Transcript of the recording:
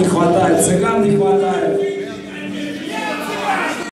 не хватает, цыган не хватает.